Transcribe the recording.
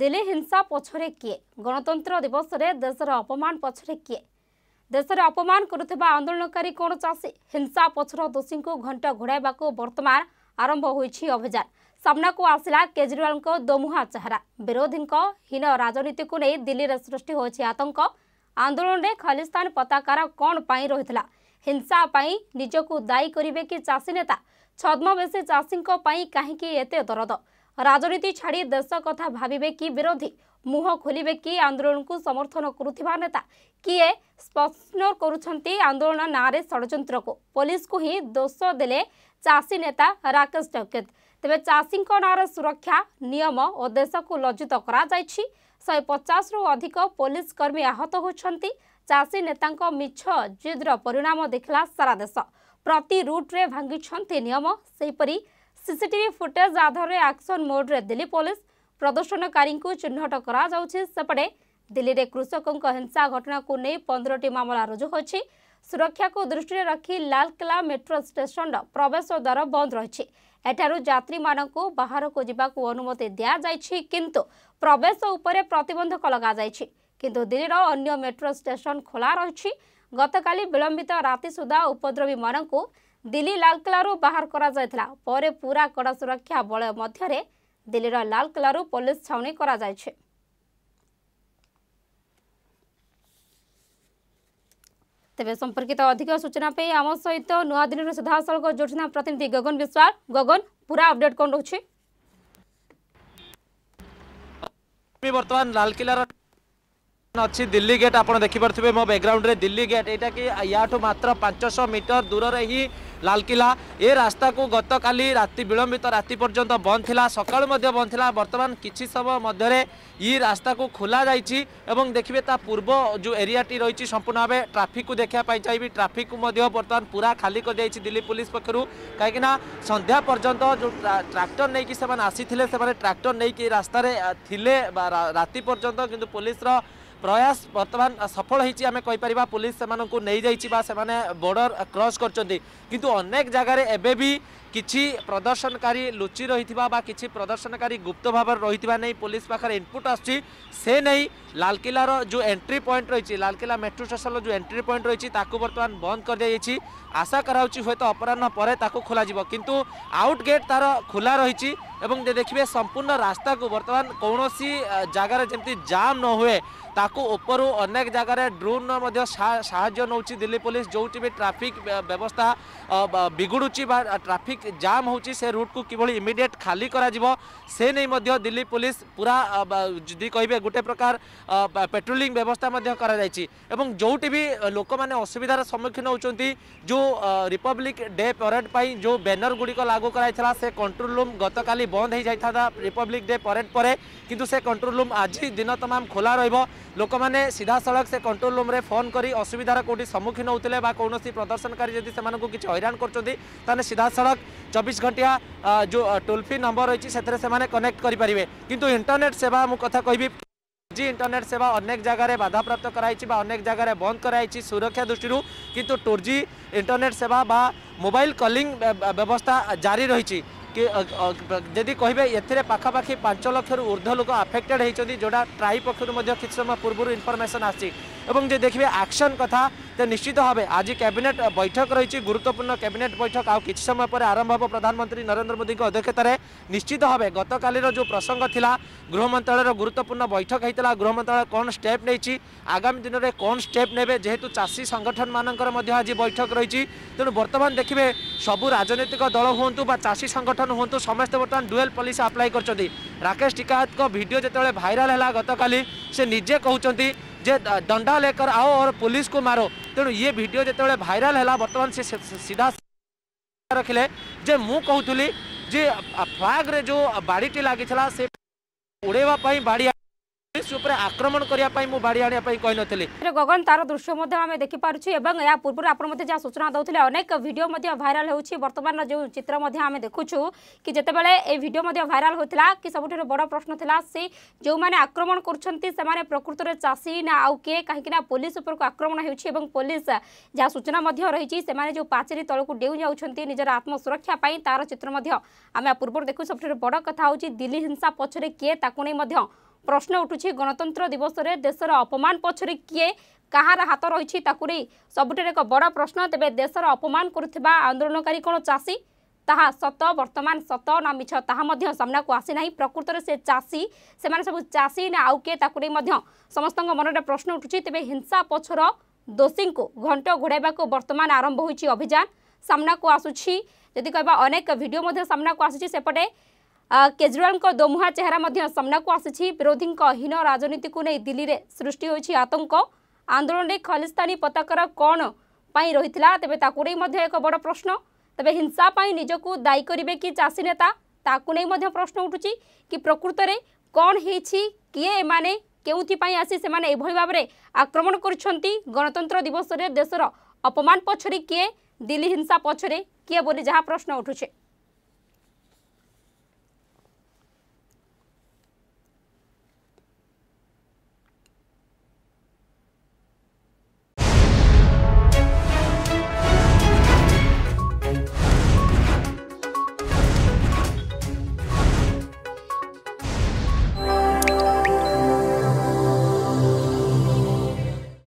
দিল্লি হিংসা পছরে কিয়ে গণতন্ত্র দিবসরে দেশের অপমান পছরে কিয়ে দেশের অপমান করুবা আন্দোলনকারী কোণ চাষী হিংসা পছর দোষীকে ঘণ্ট ঘোড়াইবা বর্তমান আরম্ভ হয়েছে অভিযান সামনাকু আসিলা কেজরিওয়াল দোমুহা চেহারা বিরোধী হীন রাজনীতি নেই দিল্লির সৃষ্টি হয়েছে আতঙ্ক আন্দোলনের খালিস্তান পতাকার কণ পাই রয়েছে হিংসা পাই নিজকু দায়ী করবে কি চাষী নেতা ছদ্মবেশী চাষী কী এত দরদ राजनीति छाडी देश कथा कि विरोधी मुह खोलि को समर्थन गरुवा नेता किए कि स्पष्ट आन्दोलन नाँ को पुलिस को ही दोष देले चासी नेता रास जकेत तेह्र चासीको नाँ र सुरक्षा नियम ओ को लज्जित श पचास रु अधिक पुलिस कर्मी आहत हुन्छ चासी जिद्र परिणाम देखला सारा देश प्रति रुट्रे भागिन्छ नियम सहीपरि সিসিটিভি ফুটেজ আধারে আকশন ମୋଡ୍ରେ ଦିଲ୍ଲୀ ପୋଲିସ ପ୍ରଦର୍ଶନକାରୀଙ୍କୁ ଚିହ୍ନଟ କରାଯାଉଛି ସେପଟେ ଦିଲ୍ଲୀରେ କୃଷକଙ୍କ ହିଂସା ଘଟଣାକୁ ନେଇ ପନ୍ଦରଟି ମାମଲା ରୁଜୁ ହୋଇଛି ସୁରକ୍ଷାକୁ ଦୃଷ୍ଟିରେ ରଖି ଲାଲକିଲ୍ଲା ମେଟ୍ରୋ ଷ୍ଟେସନର ପ୍ରବେଶ ଦ୍ୱାର ବନ୍ଦ ରହିଛି ଏଠାରୁ ଯାତ୍ରୀମାନଙ୍କୁ ବାହାରକୁ ଯିବାକୁ ଅନୁମତି ଦିଆଯାଇଛି କିନ୍ତୁ ପ୍ରବେଶ ଉପରେ ପ୍ରତିବନ୍ଧକ ଲଗାଯାଇଛି କିନ୍ତୁ ଦିଲ୍ଲୀର ଅନ୍ୟ ମେଟ୍ରୋ ଷ୍ଟେସନ ଖୋଲା ରହିଛି ଗତକାଲି ବିଳମ୍ବିତ ରାତି ସୁଦ୍ଧା ଉପଦ୍ରବୀମାନଙ୍କୁ দিল্লী ଲାଲକିଲ୍ଲାରୁ ବାହାର କରାଯାଇଥିଲା ପରେ ପୁରା କଡ଼ା ସୁରକ୍ଷା ବଳୟ ମଧ୍ୟରେ ଦିଲ୍ଲୀର ଲାଲକିଲ୍ଲାରୁ ପୋଲିସ ଛାଉଣୀ କରାଯାଇଛି ତେବେ ସମ୍ପର୍କିତ ଅଧିକ ସୂଚନା ପାଇଁ ଆମ ସହିତ ନୂଆଦିଲ୍ଲୀରୁ ସିଧାସଳଖ ଯୋଜନା ପ୍ରତିନିଧି ଗଗନ ବିଶ୍ୱାଳ ଗଗନ ପୁରା ଅପଡେଟ୍ କ'ଣ ରହୁଛି ବର୍ତ୍ତମାନ ଲାଲକିଲ୍ଲାର ଅଛି দিল্লি গেট আপনার দেখিপারে মো ব্যাকগ্রাউন্ডে দিল্লি গেট এইটা কি ইয়াঠু মাত্র পাঁচশো মিটর দূরের হি লালকিল্লা এ রাস্তা গতকাল রাতে বিলম্বিত রাতে পর্যন্ত বন্ধ লা সকাল বন্ধ লা বর্তমান কিছু সময় মধ্যে ই রাস্তা খোলা যাই এবং দেখবে তা পূর্ব যে এরিয়াটি রয়েছে সম্পূর্ণভাবে ট্রাফিক দেখা চাইবি ট্রাফিক বর্তমান পুরা খালি করে দিয়েছি দিল্লি পুলিশ পক্ষর কিনা সন্ধ্যা পর্যন্ত যে ট্রাক্টর নিয়ে সে আসলে সে ট্রাক্টর নিয়ে রাস্তায় লে রাতে পর্যন্ত কিন্তু পুলিশর প্রয়াস বর্তমান সফল হয়েছি আমি কইপারা পুলিশ সে নেই যাই বা সে বর্ডর ক্রস করছেন কিন্তু অনেক জায়গায় এবে କିଛି ପ୍ରଦର୍ଶନକାରୀ ଲୁଚି ରହିଥିବା ବା କିଛି ପ୍ରଦର୍ଶନକାରୀ ଗୁପ୍ତ ଭାବରେ ରହିଥିବା ନେଇ ପୋଲିସ ପାଖରେ ଇନପୁଟ୍ ଆସୁଛି ସେ ନେଇ ଲାଲକିଲ୍ଲାର ଯେଉଁ ଏଣ୍ଟ୍ରି ପଏଣ୍ଟ ରହିଛି ଲାଲକିଲ୍ଲା ମେଟ୍ରୋ ଷ୍ଟେସନର ଯେଉଁ ଏଣ୍ଟ୍ରି ପଏଣ୍ଟ ରହିଛି ତାକୁ ବର୍ତ୍ତମାନ ବନ୍ଦ କରିଦିଆଯାଇଛି ଆଶା କରାହେଉଛି ହୁଏତ ଅପରାହ୍ନ ପରେ ତାକୁ ଖୋଲାଯିବ କିନ୍ତୁ ଆଉଟ୍ ଗେଟ୍ ତାର ଖୋଲା ରହିଛି এবং দেখবে সম্পূর্ণ রাস্তাকে বর্তমান কৌশি জায়গার যেমি জাম ন হুয়ে তাকে উপরু অনেক জায়গায় ড্রোন সাহায্য নেছি দিল্লি পুলিশ যেটি বি ট্রাফিক ব্যবস্থা বিগুড়ুচি বা ট্রাফিক জাম হচ্ছে সে রুটকু কিভাবে ইমিডিয়েট খালি করা সে নেই দিল্লী পুলিশ পুরা যদি কহবে গোটে প্রকার পেট্রোলিং ব্যবস্থা করা যাই এবং যেটি বি লোক মানে অসুবিধার সম্মুখীন হচ্ছেন যে রিপব্লিক ডে পরেড পাই যে ব্যানর গুড়ি লাগু করা সে কন্ট্রোল রুম গতকালি বন্ধ হয়ে যাই রিপব্লিক ডে পরেড পরে কিন্তু সে কন্ট্রোল রুম আজি দিন তমাম খোলা রহব লোক মানে সিধাসলখ সে কন্ট্রোল রুম্রে ফোন করে অসুবিধার কোটি সম্মুখীন হোলে বা কৌশি প্রদর্শনকারী যদি সে কিছু হইরাণ করছেন তাহলে সিধাসলখ চবিশ ঘণ্টিয়া যে টোল ফ্রি নম্বর রয়েছে সেতরে সেমানে কনেক্ট করে কিন্তু ইন্টরনেট সেবা মু কথা কবি জি ইন্টরনেট সেবা অনেক জায়গায় বাধাপ্রাপ্ত করাইছি বা অনেক জায়গায় বন্ধ করাইছি সুরক্ষা দৃষ্টি কিন্তু টু জি ইন্টরনেট সেবা বা মোবাইল কলিং ব্যবস্থা জারি রয়েছে যদি কহবে এতে পাখাপাখি পাঁচ লক্ষর ঊর্ধ্ব লোক আফেক্টেড হয়েছেন যেটা ট্রাই পক্ষ কিছু সময় পূর্ব ইনফরমেসন আসছে এবং যে দেখবে আকশন কথা তো নিশ্চিত হবে আজ ক্যাবিনেট বৈঠক রয়েছে গুরুত্বপূর্ণ ক্যাবিনেট বৈঠক আউ কিছু সময় পরে আরম্ভ হব প্রধানমন্ত্রী নরেন্দ্র মোদীঙ্ অধ্যক্ষতায় নিশ্চিত হবে গতকালের যে প্রসঙ্গ লা গৃহমন্ত্রালয়ের গুরুত্বপূর্ণ বৈঠক হয়েছিল গৃহমন্ত্রালয় কোণ স্টেপ নেই আগামী দিনের কোণ স্টেপ নেবে যেহেতু চাষী সংগঠন মানকর আজ বৈঠক রয়েছে তেমন বর্তমান দেখবে সবু রাজনৈতিক দল হুম বা চাষী সংগঠন হুম সমস্ত বর্তমান ডুয়েল পলিসি আপ্লাই করছেন রাকেশ ଟିକାୟତଙ୍କ ভিডিও যেত ভাইরাল হল গতকাল সে নিজে କହୁଛନ୍ତି जे दंडा लेकर आओ और पुलिस को मारो तेणु ये भिडियो जो भाइराल है बर्तमान से सीधा रखिले जे मु कहूली जे फ्लाग्रे जो बाड़ीटी लगी से उड़ेवाई बाड़ी आक्रमण करने गगन तार दृश्य देखिपूर्व आज जहाँ सूचना दूसरे अनेक भिड भाइराल होतमान जो चित्र देखु कि जितेबाला ये भाइराल होता कि सब बड़ प्रश्न था जो मैंने आक्रमण करकृत चाषी ना आउ किए कहीं पुलिस आक्रमण हो पुलिस जहाँ सूचना रही जो पचेरी तल को डेऊ जाऊँगी निजर आत्मसुरक्षापी तार चित्र आम पूर्व देखू सब बड़ कथ दिल्ली हिंसा पक्ष किए ताक প্রশ্ন উঠুছি গণতন্ত্র দিবসরে দেশের অপমান পছরে কিয়ে কাহার হাত রয়েছে তাকে নেই সবুঠার এক বড় প্রশ্ন তেবে দেশের অপমান করুবা আন্দোলনকারী কোণ চাষী তাহা সত বর্তমান সত না মিছ তাহা মধ্য সামনাকু আসি না প্রকৃতরে সে চাষী সে সব চাষী না আউ কে তাকে নেই মধ্য সমস্ত মনরে প্রশ্ন উঠুছি তেবে হিংসা পছর দোষীঙ্কু ঘণ্ট ঘোড়াইবাকু বর্তমান আরম্ভ হয়েছে অভিযান সামনাকু আসুছি যদি কহবা অনেক ভিডিও মধ্যে সামনাকু আসুছি সেপটে କେଜରିୱାଲଙ୍କ ଦୋମୁହାଁ ଚେହେରା ମଧ୍ୟ ସାମ୍ନାକୁ ଆସିଛି ବିରୋଧୀଙ୍କ ହୀନ ରାଜନୀତିକୁ ନେଇ ଦିଲ୍ଲୀରେ ସୃଷ୍ଟି ହୋଇଛି ଆତଙ୍କ ଆନ୍ଦୋଳନରେ ଖଲିସ୍ତାନୀ ପତାକାର କ'ଣ ପାଇଁ ରହିଥିଲା ତେବେ ତାକୁ ନେଇ ମଧ୍ୟ ଏକ ବଡ଼ ପ୍ରଶ୍ନ ତେବେ ହିଂସା ପାଇଁ ନିଜକୁ ଦାୟୀ କରିବେ କି ଚାଷୀ ନେତା ତାକୁ ନେଇ ମଧ୍ୟ ପ୍ରଶ୍ନ ଉଠୁଛି କି ପ୍ରକୃତରେ କ'ଣ ହେଇଛି କିଏ ଏମାନେ କେଉଁଥିପାଇଁ ଆସି ସେମାନେ ଏଭଳି ଭାବରେ ଆକ୍ରମଣ କରୁଛନ୍ତି ଗଣତନ୍ତ୍ର ଦିବସରେ ଦେଶର ଅପମାନ ପଛରେ କିଏ ଦିଲ୍ଲୀ ହିଂସା ପଛରେ କିଏ ବୋଲି ଯାହା ପ୍ରଶ୍ନ ଉଠୁଛି